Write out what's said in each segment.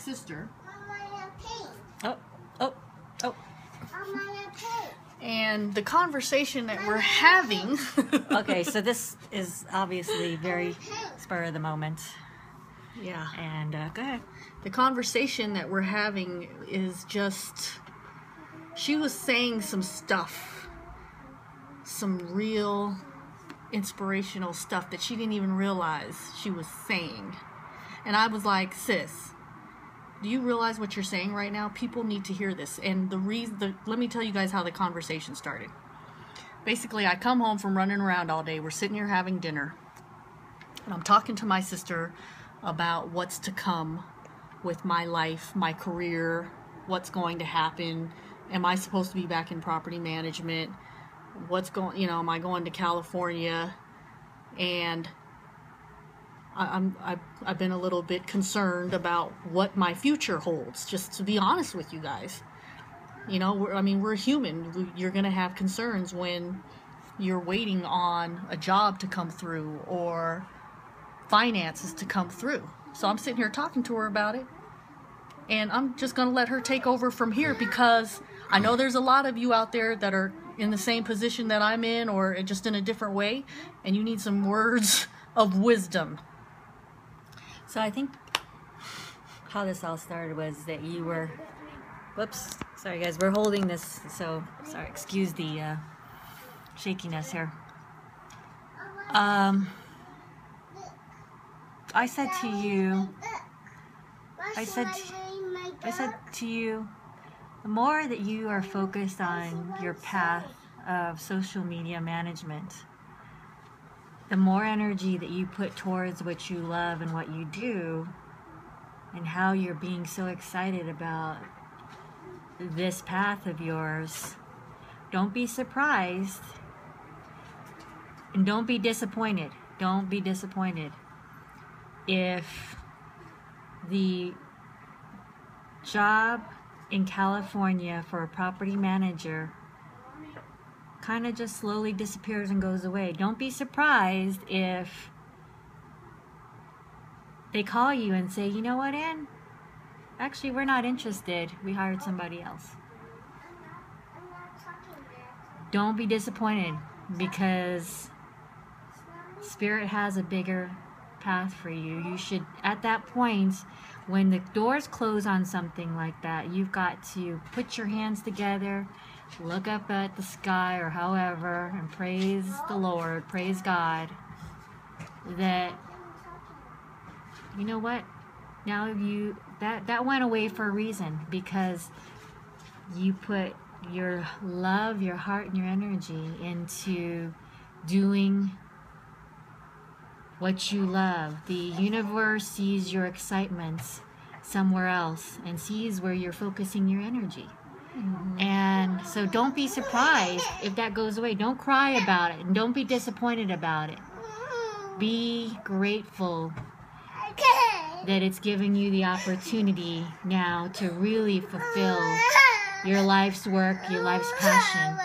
sister. Oh, oh, oh. And the conversation that we're having. Okay, so this is obviously very spur of the moment. yeah. And uh, go ahead. The conversation that we're having is just. She was saying some stuff. Some real inspirational stuff that she didn't even realize she was saying. And I was like, sis, do you realize what you're saying right now? People need to hear this. And the reason, the, let me tell you guys how the conversation started. Basically, I come home from running around all day. We're sitting here having dinner. And I'm talking to my sister about what's to come with my life, my career, what's going to happen. Am I supposed to be back in property management? What's going, you know, am I going to California? And I, I'm I've, I've been a little bit concerned about what my future holds. Just to be honest with you guys, you know, I mean, we're human. You're gonna have concerns when you're waiting on a job to come through or finances to come through. So I'm sitting here talking to her about it. And I'm just going to let her take over from here because I know there's a lot of you out there that are in the same position that I'm in or just in a different way. And you need some words of wisdom. So I think how this all started was that you were. Whoops. Sorry, guys. We're holding this. So, sorry. Excuse the uh, shakiness here. Um, I said to you. I said. I said to you, the more that you are focused on your path of social media management, the more energy that you put towards what you love and what you do, and how you're being so excited about this path of yours, don't be surprised and don't be disappointed. Don't be disappointed if the job in California for a property manager kind of just slowly disappears and goes away. Don't be surprised if they call you and say, you know what, Ann? Actually, we're not interested. We hired somebody else. Don't be disappointed because Spirit has a bigger path for you. You should, at that point, when the doors close on something like that, you've got to put your hands together, look up at the sky or however, and praise the Lord, praise God that you know what? Now you that that went away for a reason because you put your love, your heart, and your energy into doing what you love. The universe sees your excitement somewhere else and sees where you're focusing your energy. And so don't be surprised if that goes away. Don't cry about it and don't be disappointed about it. Be grateful that it's giving you the opportunity now to really fulfill your life's work, your life's passion.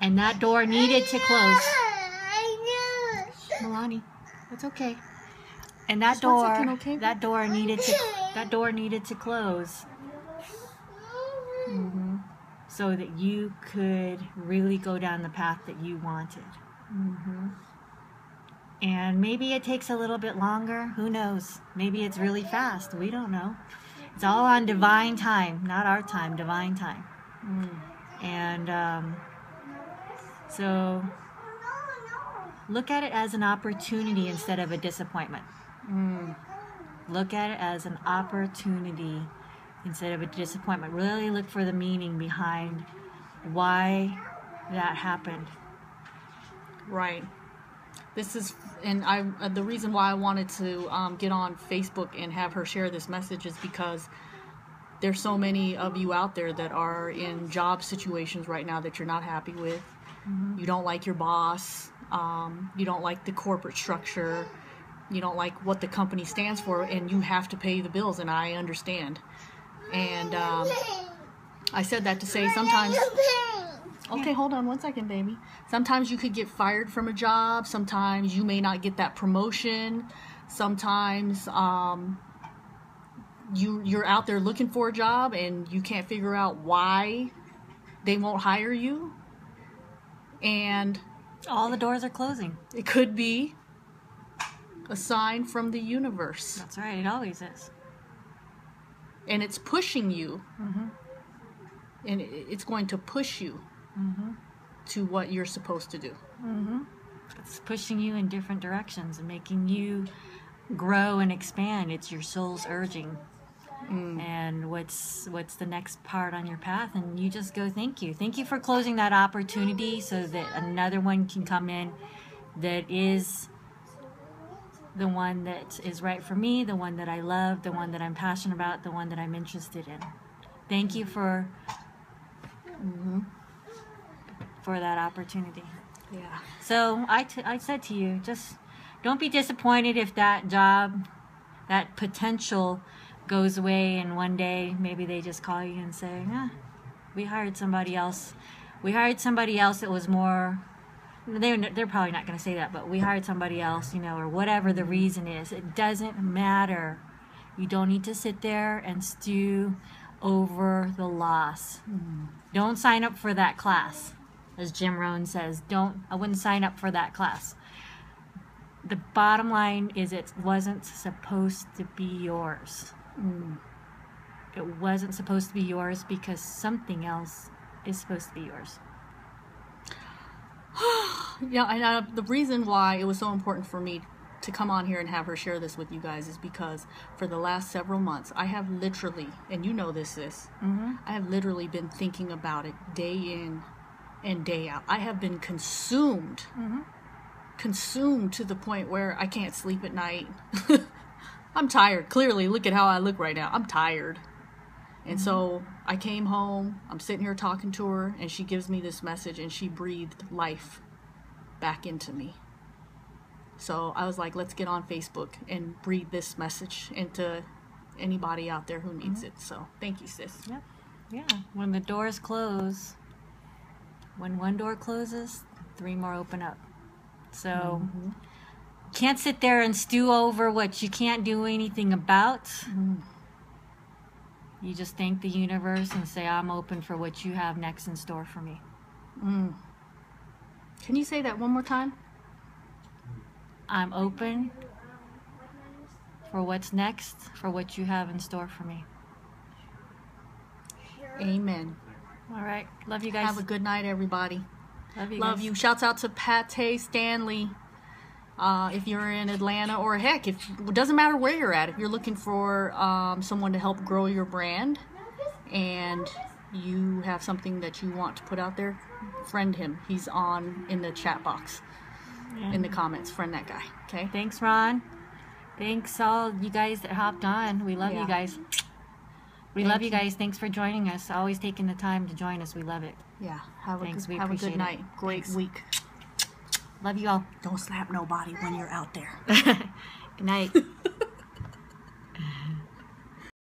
And that door needed to close. Milani, it's okay. And that Just door, second, okay? that door needed to, that door needed to close Mm-hmm. So that you could really go down the path that you wanted. Mm-hmm. And maybe it takes a little bit longer. Who knows? Maybe it's really fast. We don't know. It's all on divine time, not our time, divine time. Mm. And um, so look at it as an opportunity instead of a disappointment. Mm. Look at it as an opportunity instead of a disappointment. Really look for the meaning behind why that happened. Right. This is, and I. Uh, the reason why I wanted to um, get on Facebook and have her share this message is because there's so many of you out there that are in job situations right now that you're not happy with. You don't like your boss. Um, you don't like the corporate structure. You don't like what the company stands for, and you have to pay the bills. And I understand. And um, I said that to say sometimes. Okay, hold on one second, baby. Sometimes you could get fired from a job. Sometimes you may not get that promotion. Sometimes, um, you you're out there looking for a job and you can't figure out why they won't hire you. And All the doors are closing. it could be a sign from the universe. That's right. It always is. And it's pushing you. Mhm. And it's going to push you Mhm. to what you're supposed to do. Mhm. It's pushing you in different directions and making you grow and expand. It's your soul's urging. And what's what's the next part on your path? And you just go, thank you, thank you for closing that opportunity so that another one can come in that is the one that is right for me, the one that I love, the one that I'm passionate about, the one that I'm interested in. Thank you for mm-hmm. for that opportunity. Yeah. So I, t- I said to you, just don't be disappointed if that job, that potential goes away and one day maybe they just call you and say, yeah, we hired somebody else. We hired somebody else that was more, they're, they're probably not going to say that, but we hired somebody else, you know, or whatever the reason is. It doesn't matter. You don't need to sit there and stew over the loss. Mm-hmm. Don't sign up for that class as Jim Rohn says, don't I wouldn't sign up for that class. The bottom line is it wasn't supposed to be yours. Mm. It wasn't supposed to be yours because something else is supposed to be yours. Yeah, and uh, the reason why it was so important for me to come on here and have her share this with you guys is because for the last several months, I have literally, and you know this, sis, I have literally been thinking about it day in and day out. I have been consumed, consumed to the point where I can't sleep at night. I'm tired. Clearly, look at how I look right now. I'm tired. And so I came home, I'm sitting here talking to her, and she gives me this message, and she breathed life back into me. So I was like, let's get on Facebook and breathe this message into anybody out there who needs mm-hmm. it. So thank you, sis. Yep. Yeah. When the doors close, when one door closes, three more open up. So mm-hmm. can't sit there and stew over what you can't do anything about. Mm-hmm. You just thank the universe and say, I'm open for what you have next in store for me. Mm. Can you say that one more time? I'm open for what's next, for what you have in store for me. Amen. All right. Love you guys. Have a good night, everybody. Love you Love guys. you. Shouts out to Pate Stanley. Uh, if you're in Atlanta, or heck, if it doesn't matter where you're at, if you're looking for um, someone to help grow your brand, and you have something that you want to put out there, friend him. He's on in the chat box, in the comments. Friend that guy. Okay. Thanks, Ron. Thanks, all you guys that hopped on. We love Yeah. you guys. We Thank love you guys. Thanks for joining us. Always taking the time to join us. We love it. Yeah. Have a Thanks, good, we have a good it. night. Great Thanks. week. Love you all. Don't slap nobody when you're out there. Good night.